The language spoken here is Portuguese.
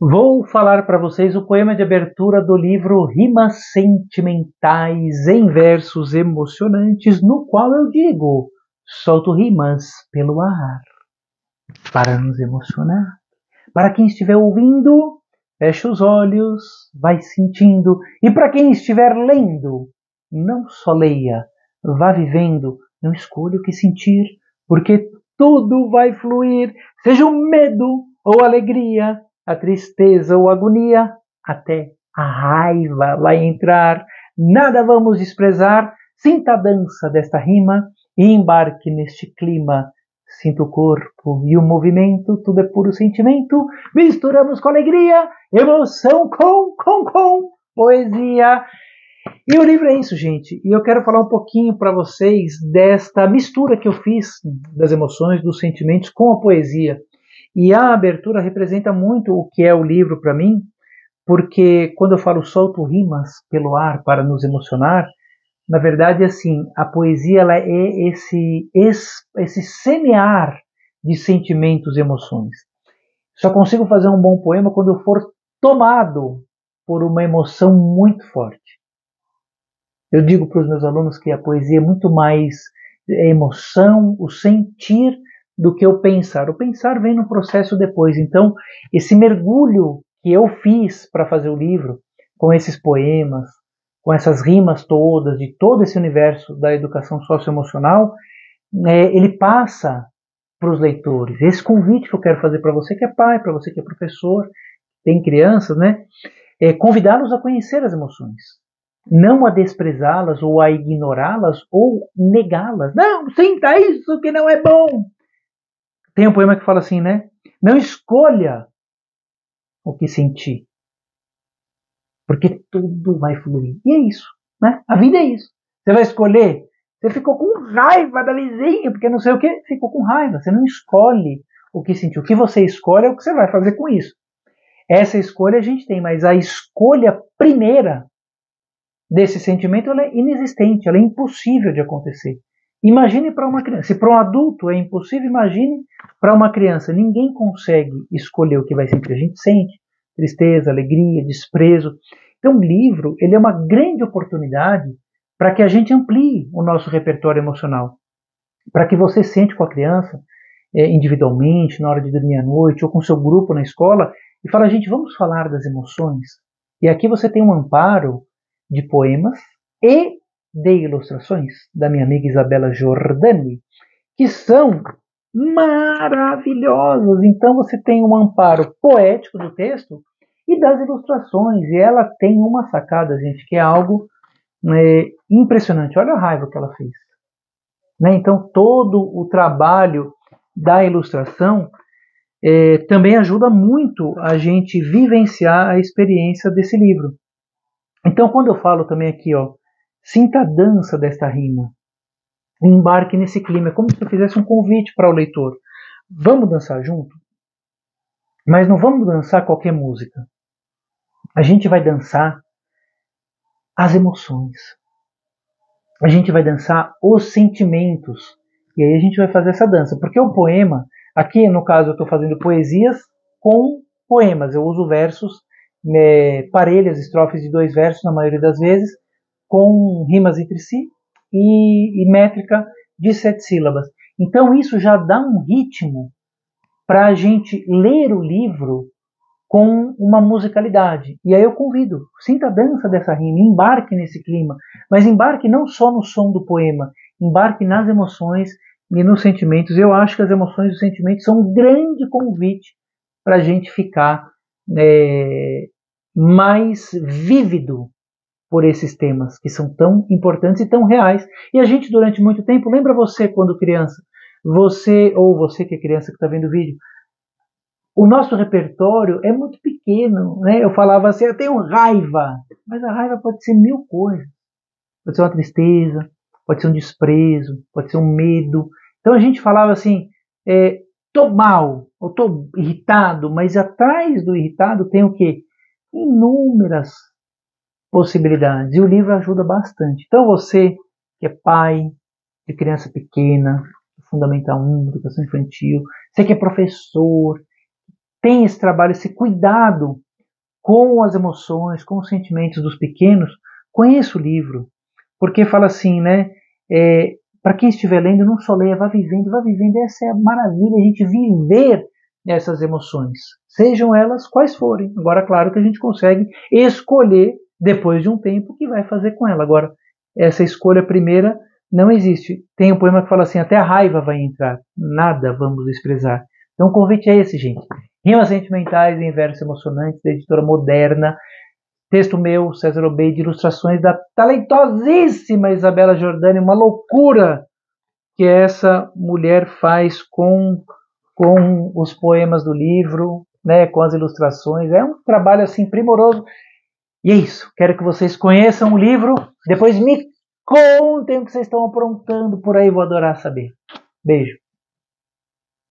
Vou falar para vocês o poema de abertura do livro Rimas Sentimentais em Versos Emocionantes, no qual eu digo: solto rimas pelo ar para nos emocionar. Para quem estiver ouvindo, feche os olhos, vai sentindo. E para quem estiver lendo, não só leia, vá vivendo, não escolha o que sentir, porque tudo vai fluir, seja o medo ou alegria, a tristeza ou agonia, até a raiva vai entrar. Nada vamos desprezar. Sinta a dança desta rima e embarque neste clima. Sinta o corpo e o movimento, tudo é puro sentimento. Misturamos com alegria, emoção com, com, com poesia. E o livro é isso, gente. E eu quero falar um pouquinho para vocês desta mistura que eu fiz das emoções, dos sentimentos com a poesia. E a abertura representa muito o que é o livro para mim, porque quando eu falo solto rimas pelo ar para nos emocionar, na verdade, assim, a poesia ela é esse, esse, semear de sentimentos e emoções. Só consigo fazer um bom poema quando eu for tomado por uma emoção muito forte. Eu digo para os meus alunos que a poesia é muito mais emoção, o sentir do que o pensar. O pensar vem no processo depois. Então, esse mergulho que eu fiz para fazer o livro, com esses poemas, com essas rimas todas, de todo esse universo da educação socioemocional, é, ele passa para os leitores. Esse convite que eu quero fazer para você que é pai, para você que é professor, tem crianças, né? É convidá-los a conhecer as emoções. Não a desprezá-las ou a ignorá-las ou negá-las. Não, sinta isso que não é bom. Tem um poema que fala assim, né? Não escolha o que sentir. Porque tudo vai fluir. E é isso, né? A vida é isso. Você vai escolher. Você ficou com raiva da vizinha, porque não sei o que, ficou com raiva. Você não escolhe o que sentir. O que você escolhe é o que você vai fazer com isso. Essa escolha a gente tem, mas a escolha primeira desse sentimento é inexistente, ela é impossível de acontecer. Imagine para uma criança. Se para um adulto é impossível, imagine para uma criança. Ninguém consegue escolher o que vai sentir. A gente sente tristeza, alegria, desprezo. Então, o livro ele é uma grande oportunidade para que a gente amplie o nosso repertório emocional. Para que você sente com a criança, é, individualmente, na hora de dormir à noite, ou com seu grupo na escola, e fala, gente, vamos falar das emoções. E aqui você tem um amparo de poemas e de ilustrações da minha amiga Isabela Giordani, que são maravilhosas. Então você tem um amparo poético do texto e das ilustrações. E ela tem uma sacada, gente, que é algo né, impressionante. Olha a raiva que ela fez. Né? Então todo o trabalho da ilustração é, também ajuda muito a gente vivenciar a experiência desse livro. Então quando eu falo também aqui, ó, Sinta a dança desta rima. Embarque nesse clima. É como se eu fizesse um convite para o leitor. Vamos dançar junto? Mas não vamos dançar qualquer música. A gente vai dançar as emoções. A gente vai dançar os sentimentos. E aí a gente vai fazer essa dança. Porque o poema, aqui no caso eu estou fazendo poesias com poemas. Eu uso versos, né, parelhas, estrofes de dois versos na maioria das vezes com rimas entre si e, e métrica de sete sílabas. Então isso já dá um ritmo para a gente ler o livro com uma musicalidade. E aí eu convido, sinta a dança dessa rima, embarque nesse clima, mas embarque não só no som do poema, embarque nas emoções e nos sentimentos. Eu acho que as emoções e os sentimentos são um grande convite para a gente ficar é, mais vívido por esses temas que são tão importantes e tão reais. E a gente, durante muito tempo, lembra você quando criança, você ou você que é criança que está vendo o vídeo, o nosso repertório é muito pequeno. Né? Eu falava assim, eu tenho raiva, mas a raiva pode ser mil coisas. Pode ser uma tristeza, pode ser um desprezo, pode ser um medo. Então a gente falava assim, é, tô mal, ou tô irritado, mas atrás do irritado tem o quê? Inúmeras possibilidades. E o livro ajuda bastante. Então você que é pai de criança pequena, Fundamental 1, educação infantil, você que é professor, tem esse trabalho, esse cuidado com as emoções, com os sentimentos dos pequenos, conheça o livro. Porque fala assim, né? É, para quem estiver lendo, não só leia, vá vivendo, vá vivendo. Essa é a maravilha, a gente viver essas emoções, sejam elas quais forem. Agora, claro que a gente consegue escolher, depois de um tempo, que vai fazer com ela. Agora, essa escolha primeira não existe. Tem um poema que fala assim: até a raiva vai entrar, nada vamos desprezar. Então, o convite é esse, gente. Rimas Sentimentais em Versos Emocionantes, da editora moderna. Texto meu, César Obeide, ilustrações da talentosíssima Isabela Jordani. Uma loucura que essa mulher faz com, com os poemas do livro, né, com as ilustrações. É um trabalho assim primoroso. E é isso. Quero que vocês conheçam o livro. Depois me contem o que vocês estão aprontando por aí. Vou adorar saber. Beijo.